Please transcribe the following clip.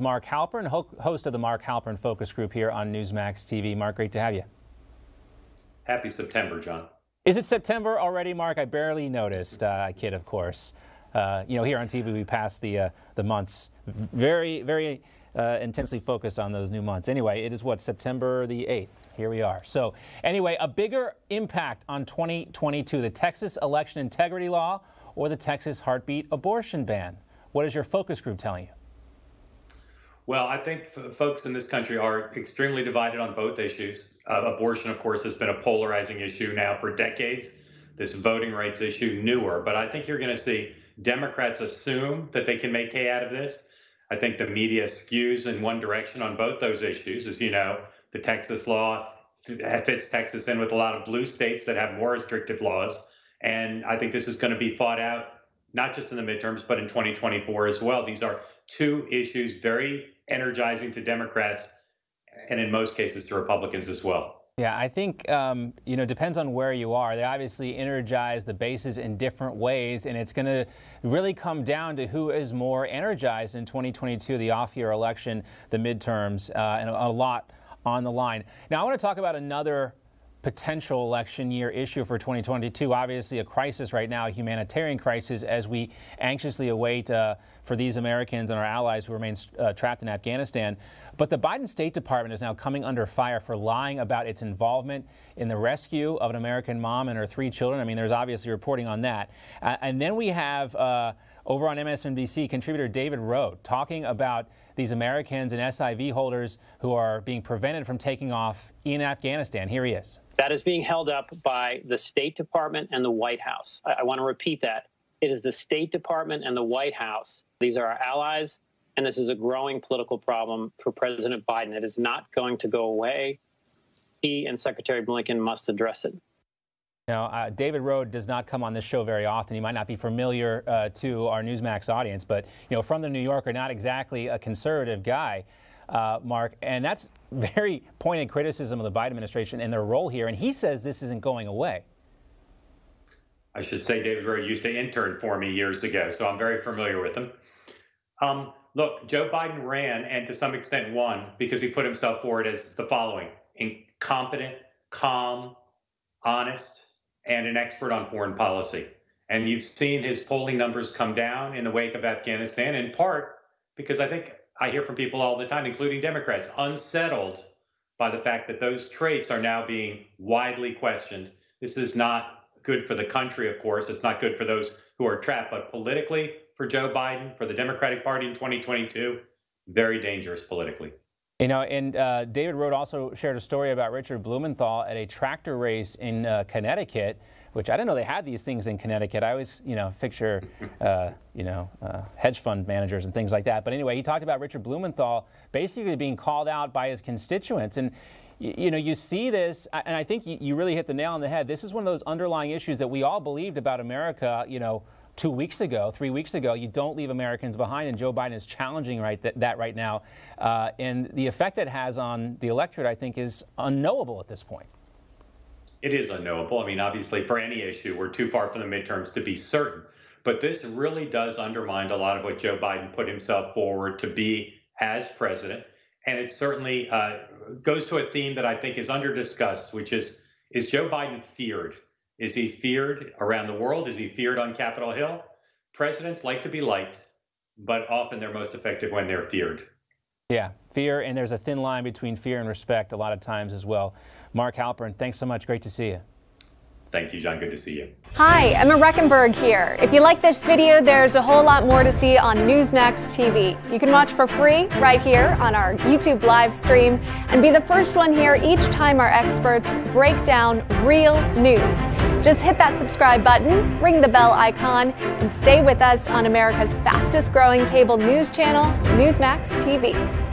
Mark Halperin, host of the Mark Halperin Focus Group here on Newsmax TV. Mark, great to have you. Happy September, John. Is it September already, Mark? I barely noticed. Uh, I kid, of course. Uh, you know, here on TV, we pass the uh, the months very, very uh, intensely focused on those new months. Anyway, it is what September the 8th. Here we are. So, anyway, a bigger impact on 2022: the Texas election integrity law or the Texas heartbeat abortion ban. What is your focus group telling you? Well, I think f- folks in this country are extremely divided on both issues. Uh, abortion, of course, has been a polarizing issue now for decades. This voting rights issue, newer. But I think you're going to see Democrats assume that they can make hay out of this. I think the media skews in one direction on both those issues. As you know, the Texas law fits Texas in with a lot of blue states that have more restrictive laws. And I think this is going to be fought out not just in the midterms, but in 2024 as well. These are two issues very energizing to Democrats and in most cases to Republicans as well. Yeah, I think, um, you know, depends on where you are. They obviously energize the bases in different ways, and it's going to really come down to who is more energized in 2022, the off year election, the midterms, uh, and a, a lot on the line. Now, I want to talk about another potential election year issue for 2022. Obviously, a crisis right now, a humanitarian crisis, as we anxiously await uh, for these Americans and our allies who remain uh, trapped in Afghanistan. But the Biden State Department is now coming under fire for lying about its involvement in the rescue of an American mom and her three children. I mean, there's obviously reporting on that. Uh, and then we have uh, over on MSNBC contributor David Rohde talking about these Americans and SIV holders who are being prevented from taking off in Afghanistan. Here he is. That is being held up by the State Department and the White House. I, I want to repeat that. It is the State Department and the White House. These are our allies, and this is a growing political problem for President Biden. It is not going to go away. He and Secretary Blinken must address it. Now, uh, David Rohde does not come on this show very often. He might not be familiar uh, to our Newsmax audience, but you know, from the New Yorker, not exactly a conservative guy uh, Mark, and that's very pointed criticism of the Biden administration and their role here. And he says this isn't going away. I should say David Rohde used to intern for me years ago, so I'm very familiar with him. Um, look, Joe Biden ran and to some extent won because he put himself forward as the following incompetent, calm, honest, and an expert on foreign policy. And you've seen his polling numbers come down in the wake of Afghanistan, in part because I think I hear from people all the time, including Democrats, unsettled by the fact that those traits are now being widely questioned. This is not good for the country, of course. It's not good for those who are trapped, but politically, for Joe Biden, for the Democratic Party in 2022, very dangerous politically. You know, and uh, David Rohde also shared a story about Richard Blumenthal at a tractor race in uh, Connecticut, which I didn't know they had these things in Connecticut. I always, you know, picture, uh, you know, uh, hedge fund managers and things like that. But anyway, he talked about Richard Blumenthal basically being called out by his constituents. And you know, you see this, and I think you really hit the nail on the head. This is one of those underlying issues that we all believed about America, you know, two weeks ago, three weeks ago, you don't leave Americans behind, and Joe Biden is challenging right that, that right now. Uh, and the effect it has on the electorate, I think, is unknowable at this point. It is unknowable. I mean, obviously, for any issue, we're too far from the midterms to be certain. But this really does undermine a lot of what Joe Biden put himself forward to be as president. And it certainly uh, goes to a theme that I think is under discussed, which is is Joe Biden feared? Is he feared around the world? Is he feared on Capitol Hill? Presidents like to be liked, but often they're most effective when they're feared. Yeah, fear, and there's a thin line between fear and respect a lot of times as well. Mark Halperin, thanks so much. Great to see you. Thank you, John. Good to see you. Hi, Emma Rechenberg here. If you like this video, there's a whole lot more to see on Newsmax TV. You can watch for free right here on our YouTube live stream and be the first one here each time our experts break down real news. Just hit that subscribe button, ring the bell icon, and stay with us on America's fastest growing cable news channel, Newsmax TV.